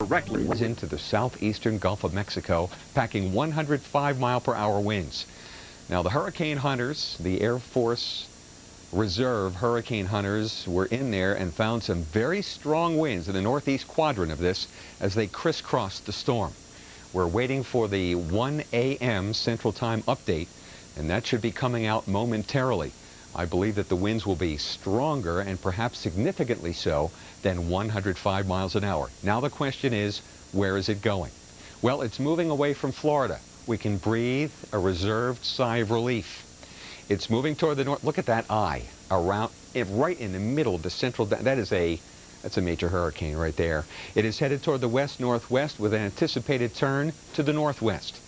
directly into the southeastern Gulf of Mexico, packing 105 mile per hour winds. Now the hurricane hunters, the Air Force Reserve hurricane hunters were in there and found some very strong winds in the northeast quadrant of this as they crisscrossed the storm. We're waiting for the 1 a.m. Central Time update, and that should be coming out momentarily. I believe that the winds will be stronger and perhaps significantly so than 105 miles an hour. Now the question is, where is it going? Well, it's moving away from Florida. We can breathe a reserved sigh of relief. It's moving toward the north. Look at that eye around, right in the middle of the central. That is a, that's a major hurricane right there. It is headed toward the west-northwest with an anticipated turn to the northwest.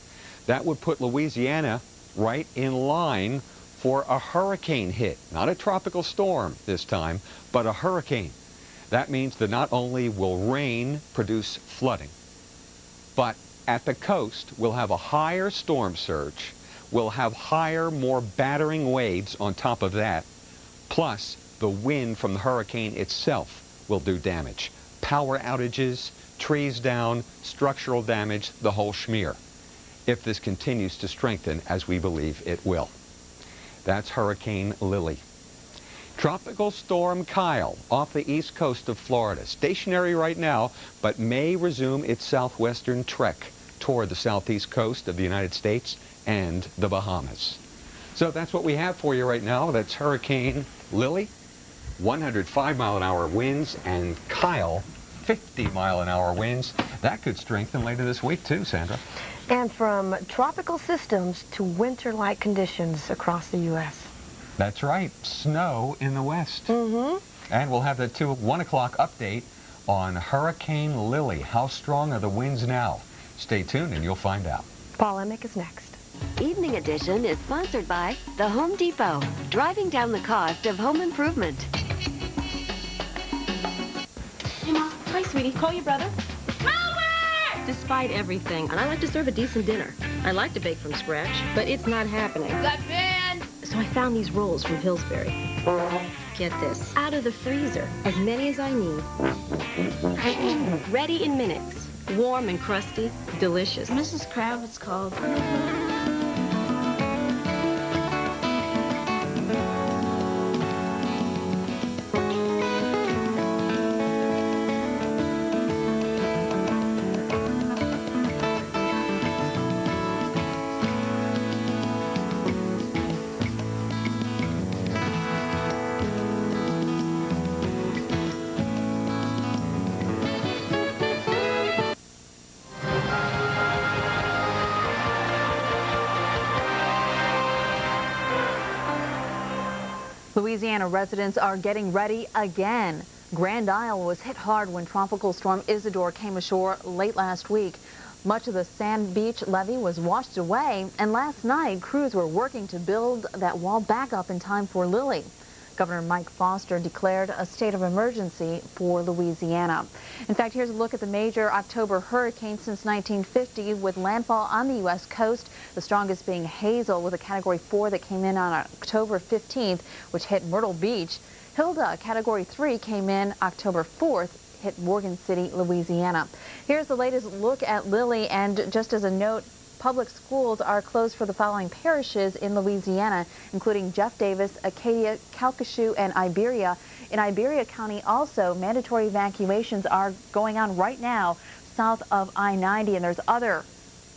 That would put Louisiana right in line for a hurricane hit. Not a tropical storm this time, but a hurricane. That means that not only will rain produce flooding, but at the coast we'll have a higher storm surge we'll have higher, more battering waves on top of that. Plus, the wind from the hurricane itself will do damage. Power outages, trees down, structural damage, the whole schmear. If this continues to strengthen, as we believe it will. That's Hurricane Lili. Tropical Storm Kyle off the east coast of Florida. Stationary right now, but may resume its southwestern trek toward the southeast coast of the United States and the Bahamas. So that's what we have for you right now. That's Hurricane Lili, 105 mile an hour winds, and Kyle, 50 mile an hour winds. That could strengthen later this week too, Sandra. And from tropical systems to winter-like conditions across the U.S. That's right. Snow in the west. Mm-hmm. And we'll have the 2 1 o'clock update on Hurricane Lili. How strong are the winds now? Stay tuned and you'll find out. Paul Emick is next. Evening Edition is sponsored by The Home Depot, driving down the cost of home improvement. Hey, Mom. Hi, sweetie. Call your brother. Despite everything, and I like to serve a decent dinner. I like to bake from scratch, but it's not happening. That man! So I found these rolls from Pillsbury. Get this. Out of the freezer, as many as I need. Ready in minutes. Warm and crusty, delicious. Mrs. Kravitz called. Louisiana residents are getting ready again. Grand Isle was hit hard when Tropical Storm Isidore came ashore late last week. Much of the Sand Beach levee was washed away, and last night crews were working to build that wall back up in time for Lili. Governor Mike Foster declared a state of emergency for Louisiana. In fact, here's a look at the major October hurricane since 1950 with landfall on the U.S. coast, the strongest being Hazel with a Category 4 that came in on October 15th, which hit Myrtle Beach. Hilda, Category 3, came in October 4th, hit Morgan City, Louisiana. Here's the latest look at Lili, and just as a note, public schools are closed for the following parishes in Louisiana, including Jeff Davis, Acadia, Calcasieu, and Iberia. In Iberia County also, mandatory evacuations are going on right now south of I-90, and there's other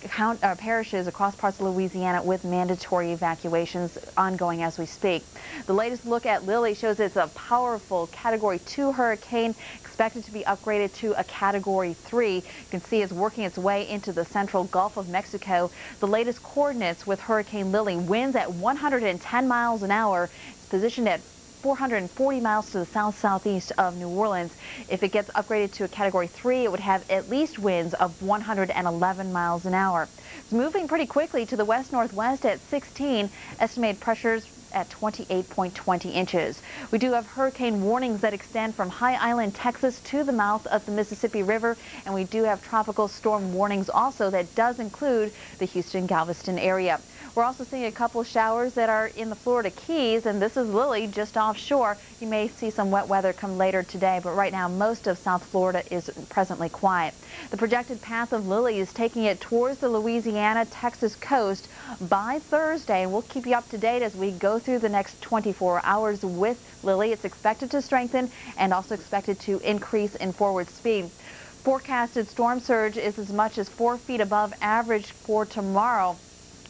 count, uh, parishes across parts of Louisiana with mandatory evacuations ongoing as we speak. The latest look at Lili shows it's a powerful Category 2 hurricane expected to be upgraded to a Category 3. You can see it's working its way into the central Gulf of Mexico. The latest coordinates with Hurricane Lili winds at 110 miles an hour. It's positioned at 440 miles to the south-southeast of New Orleans. If it gets upgraded to a Category 3, it would have at least winds of 111 miles an hour. It's moving pretty quickly to the west-northwest at 16. Estimated pressures at 28.20 inches. We do have hurricane warnings that extend from High Island, Texas to the mouth of the Mississippi River, and we do have tropical storm warnings also that does include the Houston-Galveston area. We're also seeing a couple showers that are in the Florida Keys, and this is Lili just offshore. You may see some wet weather come later today, but right now most of South Florida is presently quiet. The projected path of Lili is taking it towards the Louisiana-Texas coast by Thursday, and we'll keep you up to date as we go through the next 24 hours with Lili. It's expected to strengthen and also expected to increase in forward speed. Forecasted storm surge is as much as four feet above average for tomorrow.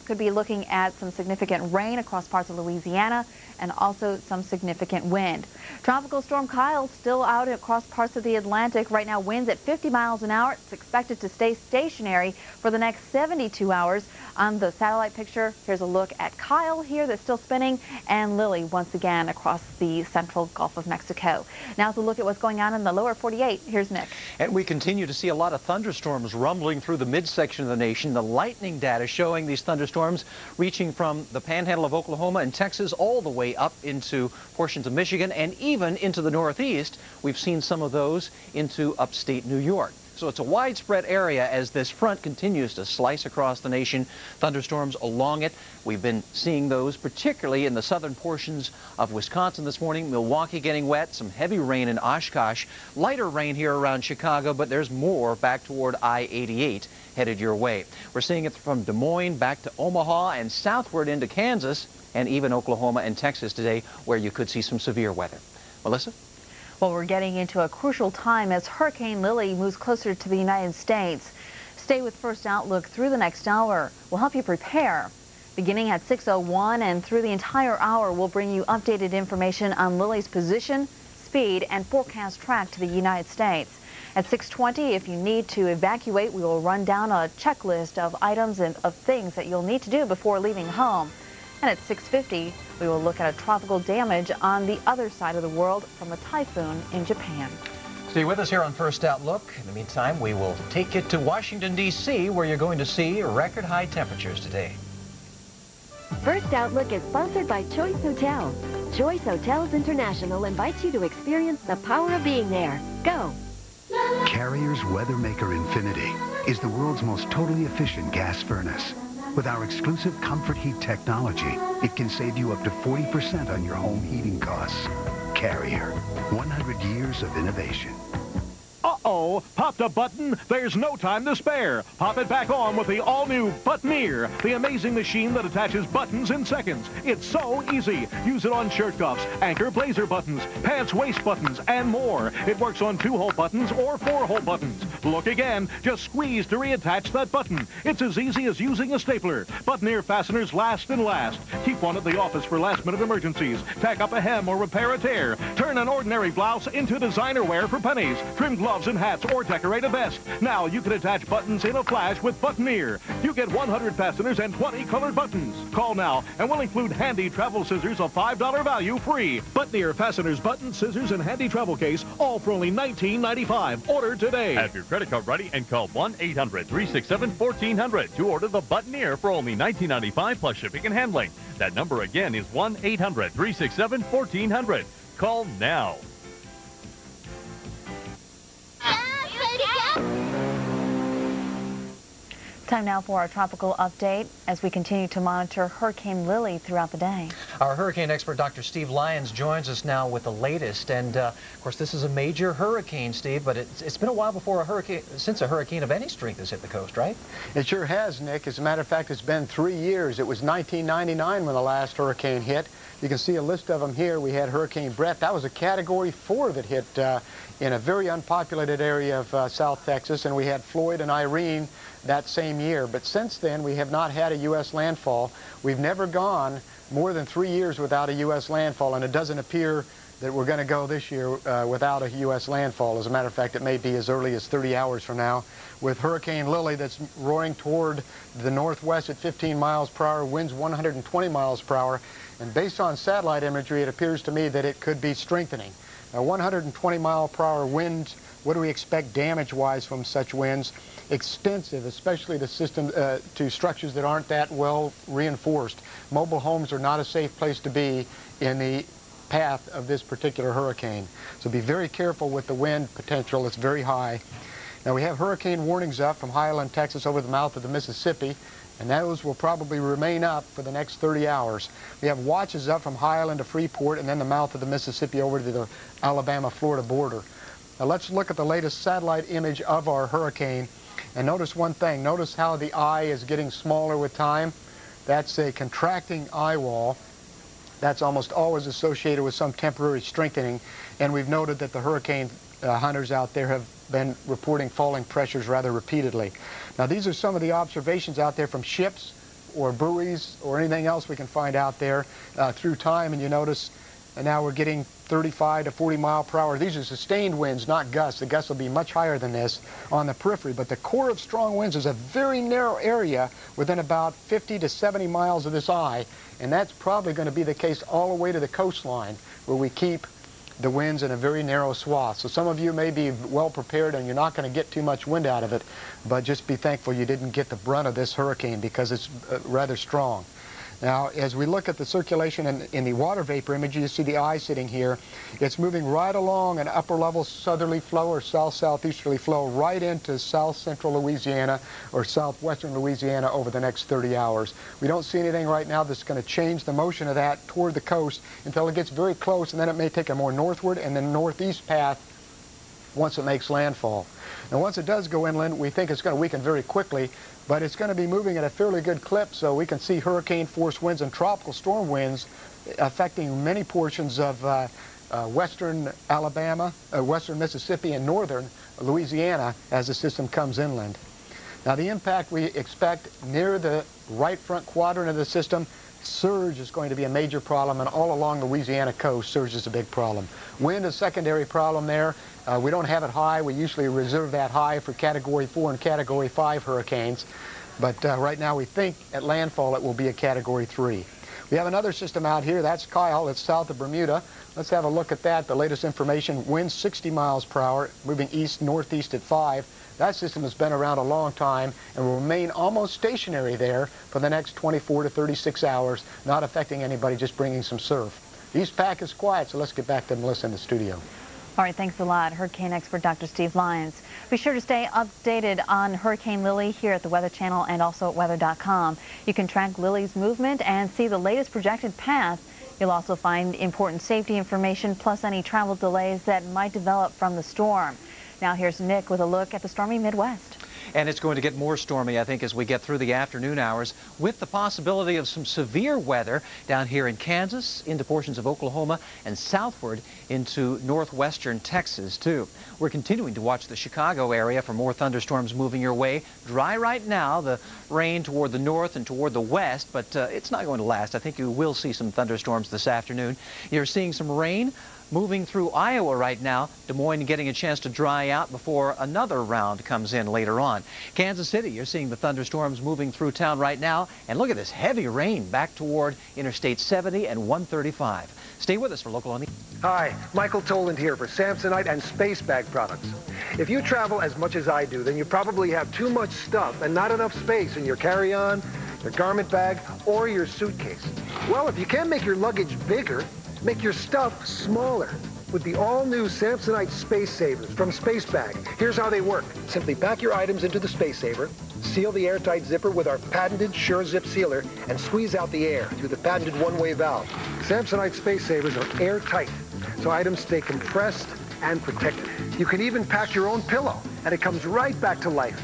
Could be looking at some significant rain across parts of Louisiana and also some significant wind. Tropical storm Kyle still out across parts of the Atlantic. Right now winds at 50 miles an hour. It's expected to stay stationary for the next 72 hours. On the satellite picture, here's a look at Kyle here that's still spinning and Lili once again across the central Gulf of Mexico. Now to look at what's going on in the lower 48. Here's Nick. And we continue to see a lot of thunderstorms rumbling through the midsection of the nation. The lightning data showing these thunderstorms reaching from the panhandle of Oklahoma and Texas all the way up into portions of Michigan and even into the Northeast. We've seen some of those into upstate New York. So it's a widespread area as this front continues to slice across the nation. Thunderstorms along it. We've been seeing those particularly in the southern portions of Wisconsin this morning. Milwaukee getting wet, some heavy rain in Oshkosh. Lighter rain here around Chicago, but there's more back toward I-88 headed your way. We're seeing it from Des Moines back to Omaha and southward into Kansas and even Oklahoma and Texas today where you could see some severe weather. Melissa? Well, we're getting into a crucial time as Hurricane Lili moves closer to the United States. Stay with First Outlook through the next hour. We'll help you prepare. Beginning at 6.01 and through the entire hour, we'll bring you updated information on Lili's position, speed, and forecast track to the United States. At 6.20, if you need to evacuate, we will run down a checklist of items and of things that you'll need to do before leaving home. And at 6.50, we will look at a tropical damage on the other side of the world from a typhoon in Japan. Stay with us here on First Outlook. In the meantime, we will take you to Washington, D.C., where you're going to see record high temperatures today. First Outlook is sponsored by Choice Hotels. Choice Hotels International invites you to experience the power of being there. Go! Carrier's Weathermaker Infinity is the world's most totally efficient gas furnace. With our exclusive Comfort Heat technology, it can save you up to 40% on your home heating costs. Carrier, 100 years of innovation. Uh-oh, popped a button? There's no time to spare. Pop it back on with the all-new Buttoneer, the amazing machine that attaches buttons in seconds. It's so easy. Use it on shirt cuffs, anchor blazer buttons, pants waist buttons, and more. It works on two-hole buttons or four-hole buttons. Look again. Just squeeze to reattach that button. It's as easy as using a stapler. Buttoneer fasteners last and last. Keep one at the office for last-minute emergencies. Tack up a hem or repair a tear. Turn an ordinary blouse into designer wear for pennies. Trim gloves gloves hats or decorate a vest. Now you can attach buttons in a flash with Buttoneer. You get 100 fasteners and 20 colored buttons. Call now and we'll include handy travel scissors of $5 value free. Buttoneer fasteners, buttons, scissors, and handy travel case, all for only $19.95. Order today. Have your credit card ready and call 1-800-367-1400 to order the Buttoneer for only $19.95 plus shipping and handling. That number again is 1-800-367-1400. Call now. Thank you. Time now for our tropical update as we continue to monitor Hurricane Lily throughout the day. Our hurricane expert, Dr. Steve Lyons, joins us now with the latest. And, uh, of course, this is a major hurricane, Steve, but it's, it's been a while before a hurricane, since a hurricane of any strength has hit the coast, right? It sure has, Nick. As a matter of fact, it's been three years. It was 1999 when the last hurricane hit. You can see a list of them here. We had Hurricane Bret. That was a Category 4 that hit uh, in a very unpopulated area of uh, South Texas. And we had Floyd and Irene that same year. But since then, we have not had a U.S. landfall. We've never gone more than three years without a U.S. landfall, and it doesn't appear that we're going to go this year uh, without a U.S. landfall. As a matter of fact, it may be as early as 30 hours from now. With Hurricane Lili that's roaring toward the northwest at 15 miles per hour, winds 120 miles per hour, and based on satellite imagery, it appears to me that it could be strengthening. Now, 120 mile per hour winds, what do we expect damage-wise from such winds? Extensive, especially to system uh, to structures that aren't that well reinforced. Mobile homes are not a safe place to be in the path of this particular hurricane. So be very careful with the wind potential. It's very high. Now we have hurricane warnings up from High Island, Texas over the mouth of the Mississippi, and those will probably remain up for the next 30 hours. We have watches up from High Island to Freeport and then the mouth of the Mississippi over to the Alabama-Florida border. Now let's look at the latest satellite image of our hurricane and notice one thing. Notice how the eye is getting smaller with time. That's a contracting eye wall. That's almost always associated with some temporary strengthening. And we've noted that the hurricane uh, hunters out there have been reporting falling pressures rather repeatedly. Now these are some of the observations out there from ships or buoys or anything else we can find out there uh, through time and you notice and now we're getting 35 to 40 mile per hour. These are sustained winds, not gusts. The gusts will be much higher than this on the periphery, but the core of strong winds is a very narrow area within about 50 to 70 miles of this eye, and that's probably going to be the case all the way to the coastline where we keep the winds in a very narrow swath. So some of you may be well prepared and you're not going to get too much wind out of it, but just be thankful you didn't get the brunt of this hurricane because it's uh, rather strong. Now, as we look at the circulation in, in, the water vapor image, you see the eye sitting here. It's moving right along an upper level southerly flow or south-southeasterly flow right into south-central Louisiana or southwestern Louisiana over the next 30 hours. We don't see anything right now that's going to change the motion of that toward the coast until it gets very close, and then it may take a more northward and then northeast path once it makes landfall. And once it does go inland, we think it's going to weaken very quickly, but it's going to be moving at a fairly good clip, so we can see hurricane force winds and tropical storm winds affecting many portions of uh, uh, western Alabama, uh, western Mississippi, and northern Louisiana as the system comes inland. Now the impact we expect near the right front quadrant of the system surge is going to be a major problem, and all along the Louisiana coast, surge is a big problem. Wind is a secondary problem there. Uh, we don't have it high. We usually reserve that high for Category 4 and Category 5 hurricanes. But uh, right now we think at landfall it will be a Category 3. We have another system out here. That's Kyle. It's south of Bermuda. Let's have a look at that. The latest information, winds 60 miles per hour, moving east-northeast at 5. That system has been around a long time and will remain almost stationary there for the next 24 to 36 hours, not affecting anybody, just bringing some surf. East Pac is quiet, so let's get back to Melissa in the studio. All right, thanks a lot. Hurricane expert Dr. Steve Lyons. Be sure to stay updated on Hurricane Lili here at the Weather Channel and also at weather.com. You can track Lili's movement and see the latest projected path. You'll also find important safety information plus any travel delays that might develop from the storm. Now here's Nick with a look at the stormy Midwest. And it's going to get more stormy, I think, as we get through the afternoon hours with the possibility of some severe weather down here in Kansas, into portions of Oklahoma, and southward into northwestern Texas, too. We're continuing to watch the Chicago area for more thunderstorms moving your way. Dry right now, the rain toward the north and toward the west, but uh, it's not going to last. I think you will see some thunderstorms this afternoon. You're seeing some rain moving through Iowa right now. Des Moines getting a chance to dry out before another round comes in later on. Kansas City, you're seeing the thunderstorms moving through town right now. And look at this heavy rain back toward Interstate 70 and 135. Stay with us for Local on the... Hi, Michael Toland here for Samsonite and Space Bag products. If you travel as much as I do, then you probably have too much stuff and not enough space in your carry-on, your garment bag, or your suitcase. Well, if you can't make your luggage bigger, Make your stuff smaller with the all-new Samsonite Space Savers from Space Bag. Here's how they work. Simply pack your items into the Space Saver, seal the airtight zipper with our patented Sure Zip sealer, and squeeze out the air through the patented one-way valve. Samsonite Space Savers are airtight, so items stay compressed and protected. You can even pack your own pillow, and it comes right back to life.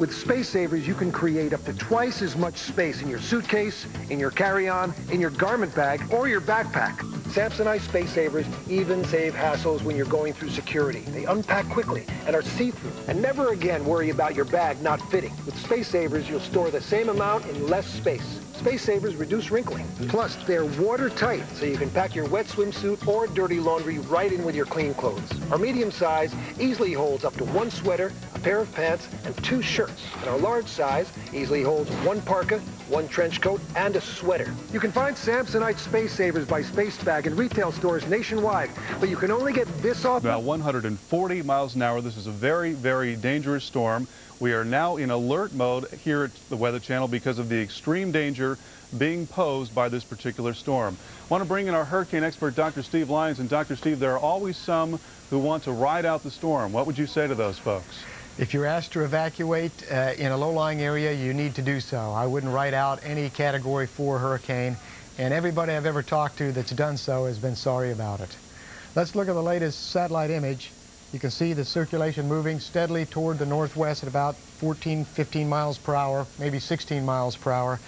With Space Savers, you can create up to twice as much space in your suitcase, in your carry-on, in your garment bag, or your backpack. Samsonite Space Savers even save hassles when you're going through security. They unpack quickly and are see-through. And never again worry about your bag not fitting. With Space Savers, you'll store the same amount in less space. Space Savers reduce wrinkling. Plus, they're watertight, so you can pack your wet swimsuit or dirty laundry right in with your clean clothes. Our medium size easily holds up to one sweater, a pair of pants, and two shirts. And our large size easily holds one parka, one trench coat, and a sweater. You can find Samsonite Space Savers by Space Bag in retail stores nationwide, but you can only get this off... About 140 miles an hour. This is a very, very dangerous storm. We are now in alert mode here at the Weather Channel because of the extreme danger being posed by this particular storm. I want to bring in our hurricane expert, Dr. Steve Lyons. And Dr. Steve, there are always some who want to ride out the storm. What would you say to those folks? If you're asked to evacuate uh, in a low-lying area, you need to do so. I wouldn't write out any Category 4 hurricane, and everybody I've ever talked to that's done so has been sorry about it. Let's look at the latest satellite image. You can see the circulation moving steadily toward the northwest at about 14, 15 miles per hour, maybe 16 miles per hour.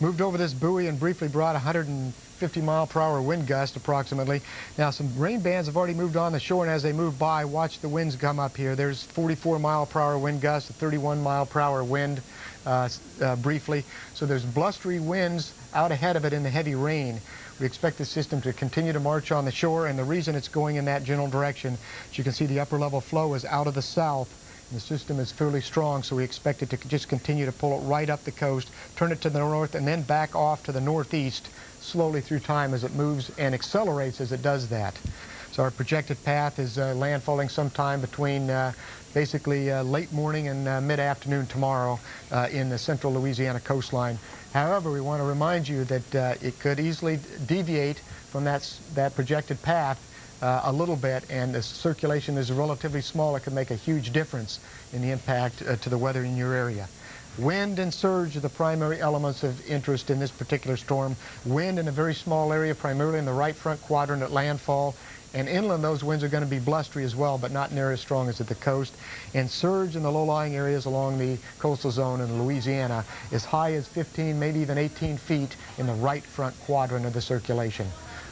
Moved over this buoy and briefly brought 150 mile per hour wind gust approximately. Now some rain bands have already moved on the shore and as they move by, watch the winds come up here. There's 44 mile per hour wind gust, a 31 mile per hour wind uh, uh, briefly. So there's blustery winds out ahead of it in the heavy rain. We expect the system to continue to march on the shore, and the reason it's going in that general direction, as you can see, the upper level flow is out of the south. And the system is fairly strong, so we expect it to just continue to pull it right up the coast, turn it to the north, and then back off to the northeast slowly through time as it moves and accelerates as it does that. So our projected path is uh, landfalling sometime between uh, basically uh, late morning and uh, mid-afternoon tomorrow uh, in the central Louisiana coastline. However, we want to remind you that uh, it could easily deviate from that, that projected path a little bit, and the circulation is relatively small. It can make a huge difference in the impact to the weather in your area. Wind and surge are the primary elements of interest in this particular storm. Wind in a very small area, primarily in the right front quadrant at landfall. And inland, those winds are going to be blustery as well, but not near as strong as at the coast. And surge in the low-lying areas along the coastal zone in Louisiana as high as 15, maybe even 18 feet in the right front quadrant of the circulation.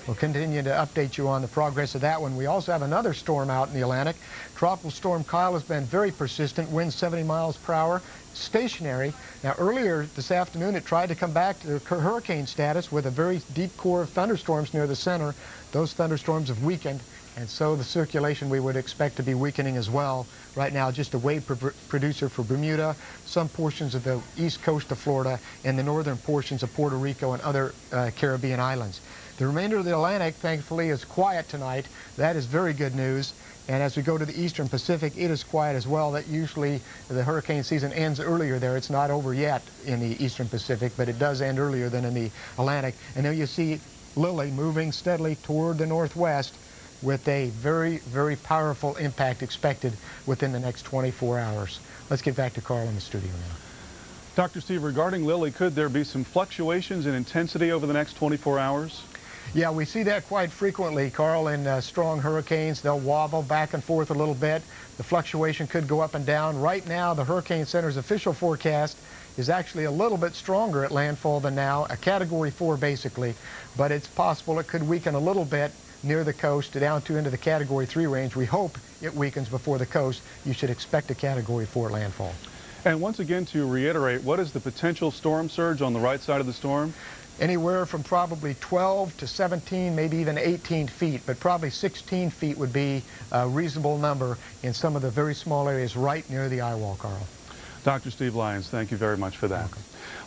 We'll continue to update you on the progress of that one. We also have another storm out in the Atlantic. Tropical Storm Kyle has been very persistent, winds 70 miles per hour, stationary. Now earlier this afternoon it tried to come back to hurricane status with a very deep core of thunderstorms near the center. Those thunderstorms have weakened and so the circulation we would expect to be weakening as well. Right now just a wave pr producer for Bermuda, some portions of the east coast of Florida, and the northern portions of Puerto Rico and other uh, Caribbean islands. The remainder of the Atlantic, thankfully, is quiet tonight. That is very good news. And as we go to the eastern Pacific, it is quiet as well. That usually the hurricane season ends earlier there. It's not over yet in the eastern Pacific, but it does end earlier than in the Atlantic. And there you see Lili moving steadily toward the northwest with a very, very powerful impact expected within the next 24 hours. Let's get back to Carl in the studio now. Dr. Steve, regarding Lili, could there be some fluctuations in intensity over the next 24 hours? Yeah, we see that quite frequently, Carl, in uh, strong hurricanes. They'll wobble back and forth a little bit. The fluctuation could go up and down. Right now, the Hurricane Center's official forecast is actually a little bit stronger at landfall than now, a Category 4 basically, but it's possible it could weaken a little bit near the coast to down to into the Category 3 range. We hope it weakens before the coast. You should expect a Category 4 landfall. And once again, to reiterate, what is the potential storm surge on the right side of the storm? Anywhere from probably 12 to 17, maybe even 18 feet, but probably 16 feet would be a reasonable number in some of the very small areas right near the eye wall, Carl. Dr. Steve Lyons, thank you very much for that.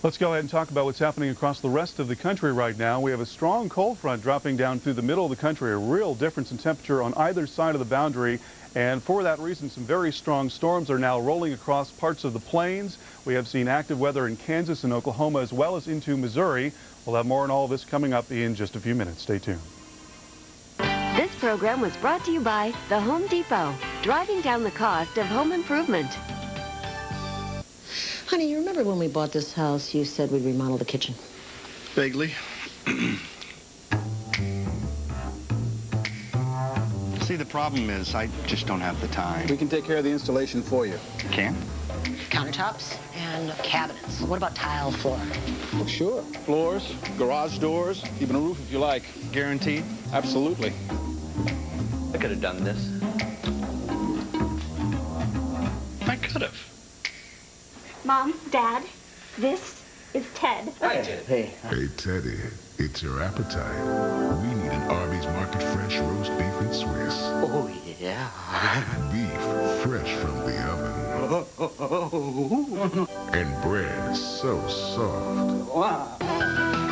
Let's go ahead and talk about what's happening across the rest of the country right now. We have a strong cold front dropping down through the middle of the country, a real difference in temperature on either side of the boundary. And for that reason, some very strong storms are now rolling across parts of the plains. We have seen active weather in Kansas and Oklahoma as well as into Missouri. We'll have more on all of this coming up in just a few minutes. Stay tuned. This program was brought to you by The Home Depot, driving down the cost of home improvement. Honey, you remember when we bought this house, you said we'd remodel the kitchen? Vaguely. See, the problem is I just don't have the time. We can take care of the installation for you. Can? Countertops and cabinets. What about tile floor? Well, sure. Floors, garage doors, even a roof if you like. Guaranteed? Absolutely. I could have done this. I could have. Mom, Dad, this is Ted. Hi, Ted. Hey. Hey, Teddy. It's your appetite. We need an Arby's Market Fresh roast beef and Swiss. Oh, yeah. beef fresh from the oven. and bread so soft. Wow.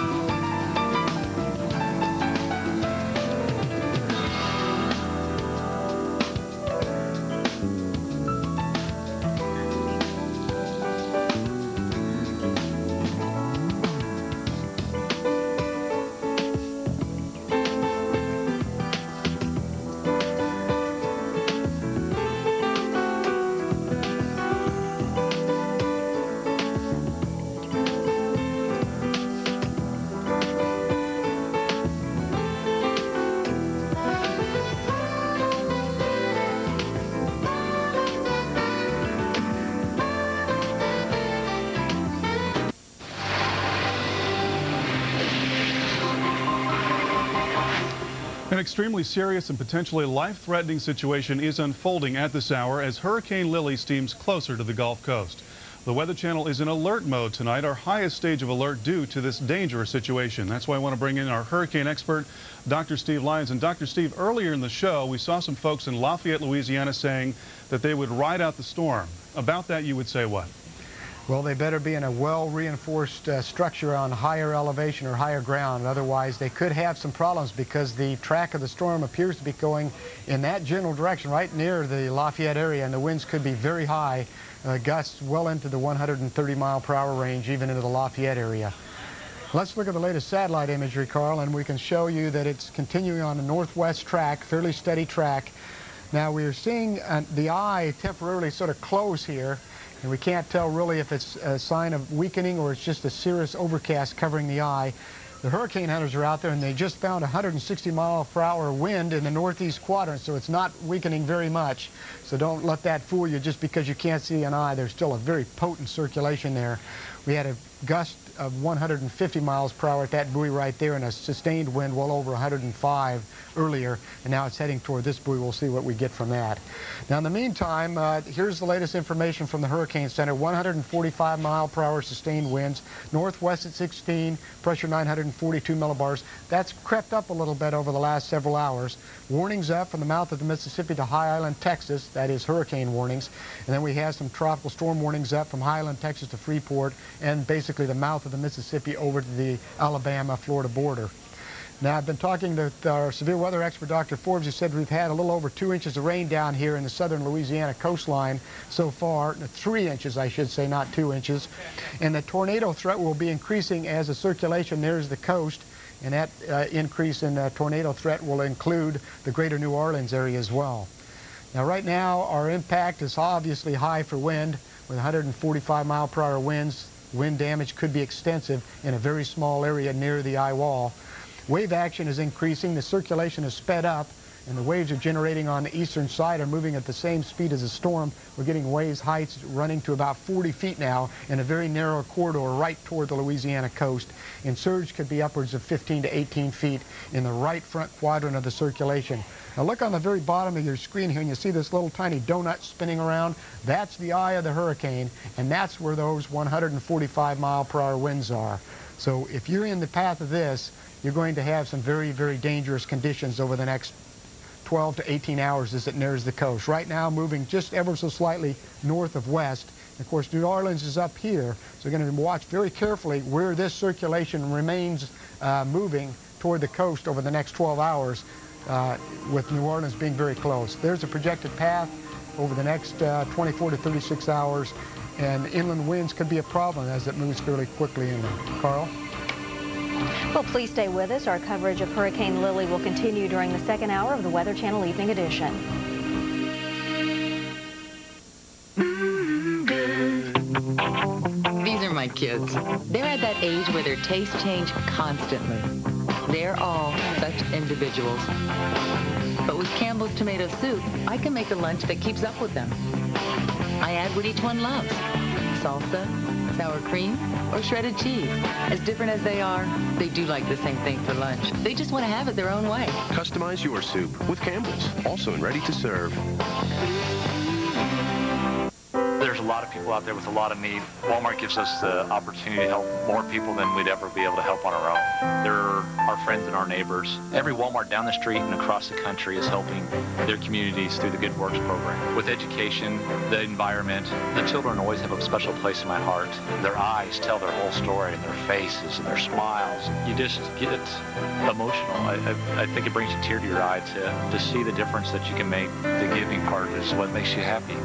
An extremely serious and potentially life-threatening situation is unfolding at this hour as Hurricane Lili steams closer to the Gulf Coast. The Weather Channel is in alert mode tonight, our highest stage of alert due to this dangerous situation. That's why I want to bring in our hurricane expert, Dr. Steve Lyons. And Dr. Steve, earlier in the show, we saw some folks in Lafayette, Louisiana saying that they would ride out the storm. About that, you would say what? Well, they better be in a well-reinforced uh, structure on higher elevation or higher ground. Otherwise, they could have some problems because the track of the storm appears to be going in that general direction, right near the Lafayette area, and the winds could be very high, uh, gusts well into the 130 mile per hour range, even into the Lafayette area. Let's look at the latest satellite imagery, Carl, and we can show you that it's continuing on a northwest track, fairly steady track. Now, we are seeing uh, the eye temporarily sort of close here, and we can't tell really if it's a sign of weakening or it's just a cirrus overcast covering the eye. The hurricane hunters are out there and they just found 160 mile per hour wind in the northeast quadrant, so it's not weakening very much. So don't let that fool you just because you can't see an eye. There's still a very potent circulation there. We had a gust of 150 miles per hour at that buoy right there and a sustained wind well over 105 earlier, and now it's heading toward this buoy. We'll see what we get from that. Now, in the meantime, uh, here's the latest information from the Hurricane Center. 145 mile per hour sustained winds, northwest at 16, pressure 942 millibars. That's crept up a little bit over the last several hours. Warnings up from the mouth of the Mississippi to High Island, Texas. That is hurricane warnings. And then we have some tropical storm warnings up from High Island, Texas to Freeport, and basically the mouth of the Mississippi over to the Alabama-Florida border. Now, I've been talking to our severe weather expert, Dr. Forbes, who said we've had a little over two inches of rain down here in the southern Louisiana coastline so far, three inches, I should say, not two inches. And the tornado threat will be increasing as the circulation nears the coast, and that uh, increase in uh, tornado threat will include the greater New Orleans area as well. Now, right now, our impact is obviously high for wind with 145 mile per hour winds. Wind damage could be extensive in a very small area near the eye wall. Wave action is increasing, the circulation is sped up, and the waves are generating on the eastern side are moving at the same speed as the storm. We're getting waves heights running to about 40 feet now in a very narrow corridor right toward the Louisiana coast. And surge could be upwards of 15 to 18 feet in the right front quadrant of the circulation. Now look on the very bottom of your screen here and you see this little tiny donut spinning around. That's the eye of the hurricane and that's where those 145 mile per hour winds are. So if you're in the path of this, you're going to have some very, very dangerous conditions over the next 12 to 18 hours as it nears the coast. Right now, moving just ever so slightly north of west. Of course, New Orleans is up here, so we're going to watch very carefully where this circulation remains uh, moving toward the coast over the next 12 hours, uh, with New Orleans being very close. There's a projected path over the next uh, 24 to 36 hours, and inland winds could be a problem as it moves fairly quickly inland. Carl? Well, please stay with us. Our coverage of Hurricane Lili will continue during the second hour of the Weather Channel Evening Edition. Mm-hmm. These are my kids. They're at that age where their tastes change constantly. They're all such individuals. But with Campbell's tomato soup, I can make a lunch that keeps up with them. I add what each one loves. Salsa, sour cream, or shredded cheese. As different as they are, they do like the same thing for lunch. They just want to have it their own way. Customize your soup with Campbell's, also in ready to serve. People out there with a lot of need. Walmart gives us the opportunity to help more people than we'd ever be able to help on our own. They're our friends and our neighbors. Every Walmart down the street and across the country is helping their communities through the Good Works program. With education, the environment, the children always have a special place in my heart. Their eyes tell their whole story and their faces and their smiles. You just get emotional. I, I, I think it brings a tear to your eye to, to see the difference that you can make. The giving part is what makes you happy.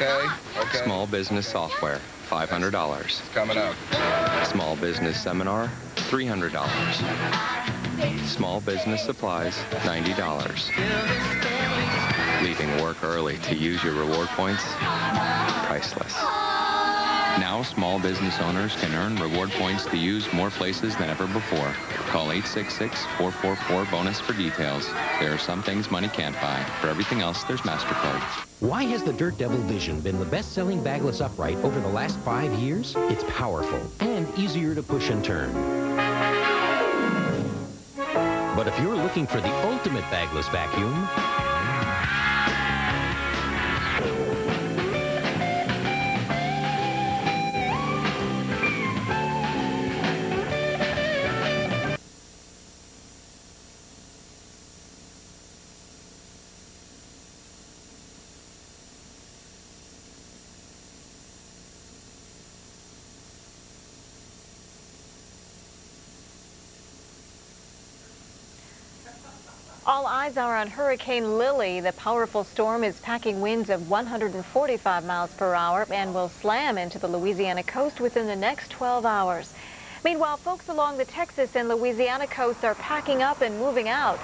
Okay, okay. Small business software, $500. Coming up. Small business seminar, $300. Small business supplies, $90. Leaving work early to use your reward points, priceless. Now, small business owners can earn reward points to use more places than ever before. Call 866-444-BONUS for details. There are some things money can't buy. For everything else, there's MasterCard. Why has the Dirt Devil Vision been the best-selling bagless upright over the last five years? It's powerful and easier to push and turn. But if you're looking for the ultimate bagless vacuum, All eyes are on Hurricane Lili. The powerful storm is packing winds of 145 miles per hour and will slam into the Louisiana coast within the next 12 hours. Meanwhile, folks along the Texas and Louisiana coast are packing up and moving out.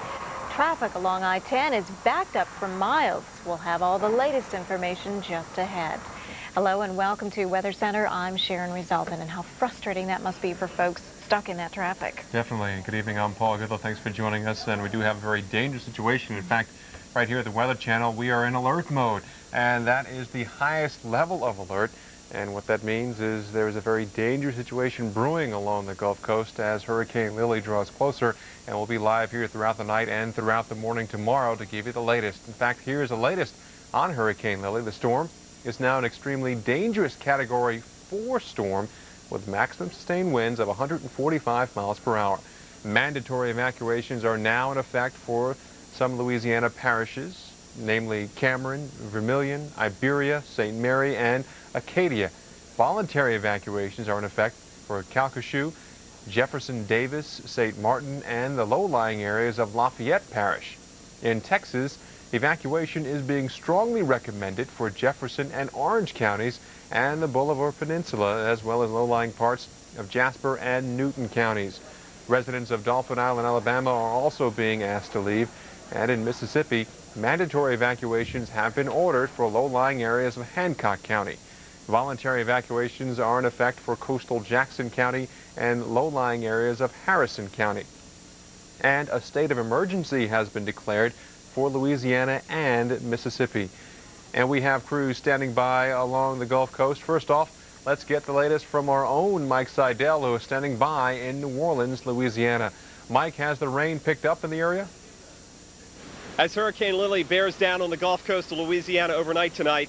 Traffic along I-10 is backed up for miles. We'll have all the latest information just ahead. Hello and welcome to Weather Center. I'm Sharon Resultan, and how frustrating that must be for folks stuck in that traffic. Definitely. Good evening. I'm Paul Goodloe. Thanks for joining us. And we do have a very dangerous situation. In fact, right here at the Weather Channel, we are in alert mode. And that is the highest level of alert. And what that means is there is a very dangerous situation brewing along the Gulf Coast as Hurricane Lili draws closer. And we'll be live here throughout the night and throughout the morning tomorrow to give you the latest. In fact, here's the latest on Hurricane Lili. The storm is now an extremely dangerous Category 4 storm with maximum sustained winds of 145 miles per hour. Mandatory evacuations are now in effect for some Louisiana parishes, namely Cameron, Vermilion, Iberia, St. Mary, and Acadia. Voluntary evacuations are in effect for Calcasieu, Jefferson Davis, St. Martin, and the low-lying areas of Lafayette Parish. In Texas, evacuation is being strongly recommended for Jefferson and Orange counties and the Bolivar Peninsula, as well as low-lying parts of Jasper and Newton counties. Residents of Dauphin Island, Alabama are also being asked to leave. And in Mississippi, mandatory evacuations have been ordered for low-lying areas of Hancock County. Voluntary evacuations are in effect for coastal Jackson County and low-lying areas of Harrison County. And a state of emergency has been declared for Louisiana and Mississippi. And we have crews standing by along the Gulf Coast. First off, let's get the latest from our own Mike Seidel, who is standing by in New Orleans, Louisiana. Mike, has the rain picked up in the area? As Hurricane Lili bears down on the Gulf Coast of Louisiana overnight tonight,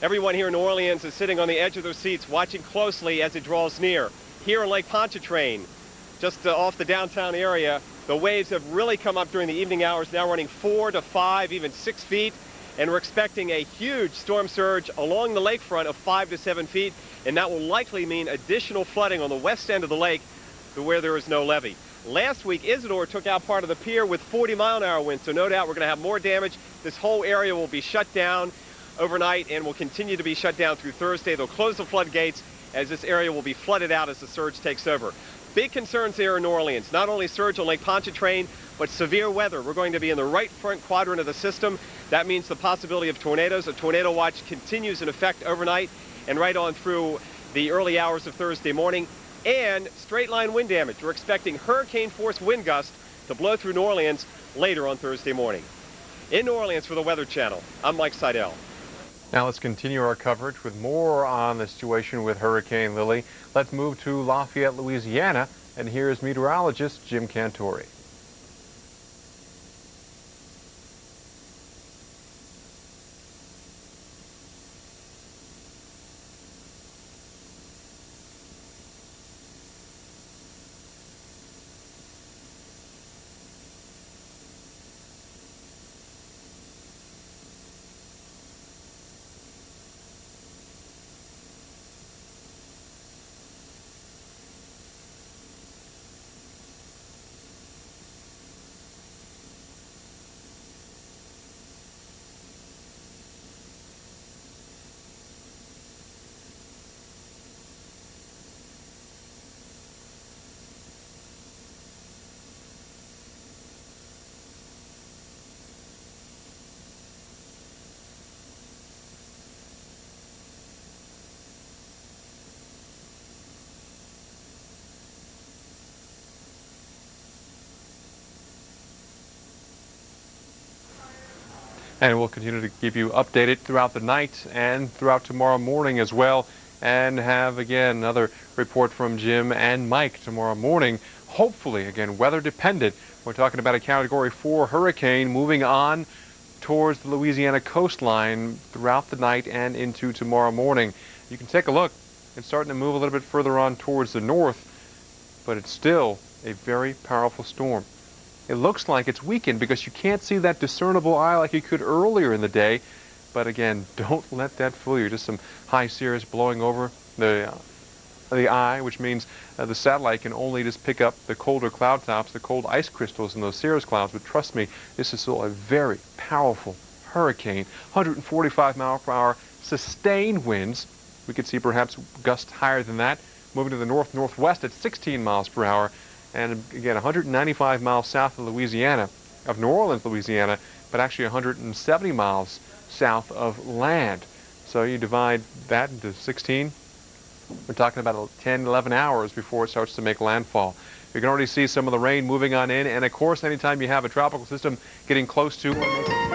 everyone here in New Orleans is sitting on the edge of their seats watching closely as it draws near. Here in Lake Pontchartrain, just uh, off the downtown area, the waves have really come up during the evening hours, now running four to five, even six feet and we're expecting a huge storm surge along the lakefront of five to seven feet, and that will likely mean additional flooding on the west end of the lake to where there is no levee. Last week, Isidore took out part of the pier with 40 mile an hour winds, so no doubt we're going to have more damage. This whole area will be shut down overnight and will continue to be shut down through Thursday. They'll close the floodgates as this area will be flooded out as the surge takes over. Big concerns here in New Orleans, not only surge on Lake Pontchartrain, but severe weather. We're going to be in the right front quadrant of the system. That means the possibility of tornadoes. A tornado watch continues in effect overnight and right on through the early hours of Thursday morning. And straight line wind damage. We're expecting hurricane force wind gusts to blow through New Orleans later on Thursday morning. In New Orleans for the Weather Channel, I'm Mike Seidel. Now let's continue our coverage with more on the situation with Hurricane Lili. Let's move to Lafayette, Louisiana, and here's meteorologist Jim Cantore. And we'll continue to keep you updated throughout the night and throughout tomorrow morning as well. And have, again, another report from Jim and Mike tomorrow morning. Hopefully, again, weather dependent We're talking about a Category 4 hurricane moving on towards the Louisiana coastline throughout the night and into tomorrow morning. You can take a look. It's starting to move a little bit further on towards the north, but it's still a very powerful storm. It looks like it's weakened because you can't see that discernible eye like you could earlier in the day. But again, don't let that fool you. Just some high cirrus blowing over the uh, the eye, which means uh, the satellite can only just pick up the colder cloud tops, the cold ice crystals in those cirrus clouds. But trust me, this is still a very powerful hurricane. 145 mile per hour sustained winds. We could see perhaps gusts higher than that, moving to the north-northwest at 16 miles per hour. And again, 195 miles south of Louisiana, of New Orleans, Louisiana, but actually 170 miles south of land. So you divide that into 16, we're talking about 10, 11 hours before it starts to make landfall. You can already see some of the rain moving on in, and of course, anytime you have a tropical system getting close to